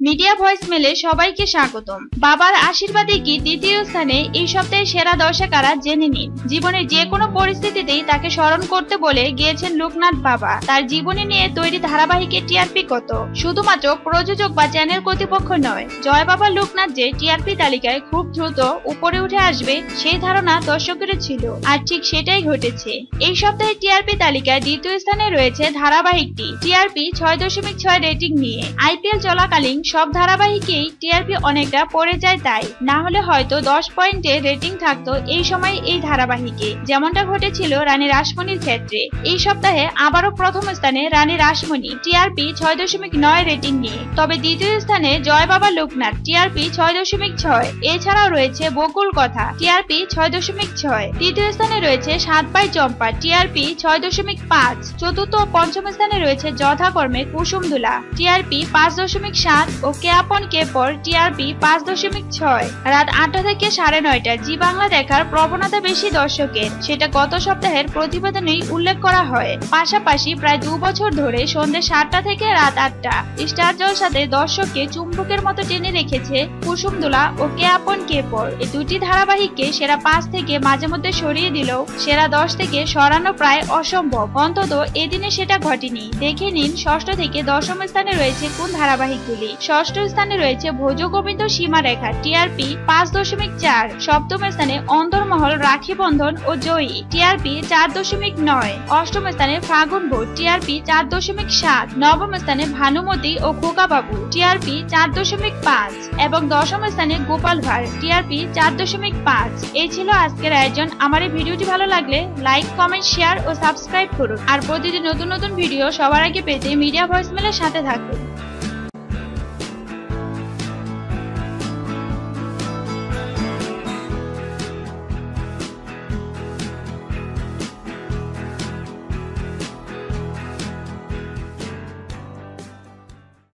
Media voice মেলে সবাইকে স্বাগতম। বাবার আশীর্বাদে কি দ্বিতীয় স্থানে এই সপ্তাহে সেরা দশে কারা জেনে নিন। জীবনের যে কোনো পরিস্থিতিতেই তাকে স্মরণ করতে বলে গিয়েছেন লোকনাথ বাবা। তার জীবনী নিয়ে তৈরি ধারাবাহিকে টিআরপি কত? শুধুমাত্র প্রযোজক বা চ্যানেল কর্তৃপক্ষ নয়, জয় বাবা লোকনাথ যে টিআরপি তালিকায় খুব দ্রুত উপরে উঠে আসবে সেই ধারণা দর্শকের ছিল। আর ঠিক সেটাই ঘটেছে। এই সপ্তাহে টিআরপি তালিকায় দ্বিতীয় স্থানে রয়েছে ধারাবাহিকটি, টিআরপি ছয় দশমিক ছয় রেটিং নিয়ে। আইপিএল চলাকালীন সব ধারাবাহিকেই টিআরপি অনেকটা পড়ে যায় তাই। না হলে হয়তো দশ পয়েন্টে রেটিং থাকতো এই সময় এই ধারাবাহিকে। যেমনটা ঘটেছিল রানী রাসমণির ক্ষেত্রে। এই সপ্তাহে আবারও প্রথম স্থানে রানী রাসমণি টিআরপি ছয় দশমিক নয় রেটিং নিয়ে। তবে দ্বিতীয় স্থানে জয় বাবা লোকনাথ টিআরপি ছয় দশমিক ছয়। এছাড়াও রয়েছে বকুল কথা টিআরপি ছয় দশমিক ছয়। তৃতীয় স্থানে রয়েছে সাত বাই চম্পা টিআরপি ছয় দশমিক পাঁচ। চতুর্থ ও পঞ্চম স্থানে রয়েছে যথাকর্মে কুসুমদুলা টিআরপি পাঁচ দশমিক সাত। ও কেয়াপন কেপর টিআরপি পাঁচ দশমিক ছয়। রাত আটটা থেকে সাড়ে নয়টা জি বাংলা দেখার প্রবণতা বেশি দর্শকের। সেটা গত সপ্তাহের প্রতিবেদনেই উল্লেখ করা হয়। পাশাপাশি প্রায় দু বছর ধরে সন্ধ্যে সাতটা থেকে রাত আটটা। স্টার জলসাতে দর্শককে চুম্বকের মতো টেনে রেখেছে কুসুমদুলা ও কেয়াপন কেপর এই দুটি ধারাবাহিককে সেরা পাঁচ থেকে মাঝে মধ্যে সরিয়ে দিলেও সেরা দশ থেকে সরানো প্রায় অসম্ভব। অন্তত এদিনে সেটা ঘটেনি। দেখে নিন ষষ্ঠ থেকে দশম স্থানে রয়েছে কোন ধারাবাহিকগুলি। ষষ্ঠ স্থানে রয়েছে ভোজ গোবিন্দ সীমা রেখা, টিআরপি পাঁচ দশমিক চার, সপ্তম স্থানে অন্তর্মহল, রাখি বন্ধন ও জয়ী, টিআরপি চার দশমিক নয়, অষ্টম স্থানে ফাগুন ভোট টিআরপি চার দশমিক সাত, নবম স্থানে ভানুমতি ও খোকাবাবু, টিআরপি চার দশমিক পাঁচ এবং দশম স্থানে গোপাল ভার টিআরপি চার দশমিক পাঁচ। এই ছিল আজকের আয়োজন। আমার এই ভিডিওটি ভালো লাগলে লাইক, কমেন্ট, শেয়ার ও সাবস্ক্রাইব করুন। আর প্রতিদিন নতুন নতুন ভিডিও সবার আগে পেতে মিডিয়া ভয়েসমেলের সাথে থাকুন।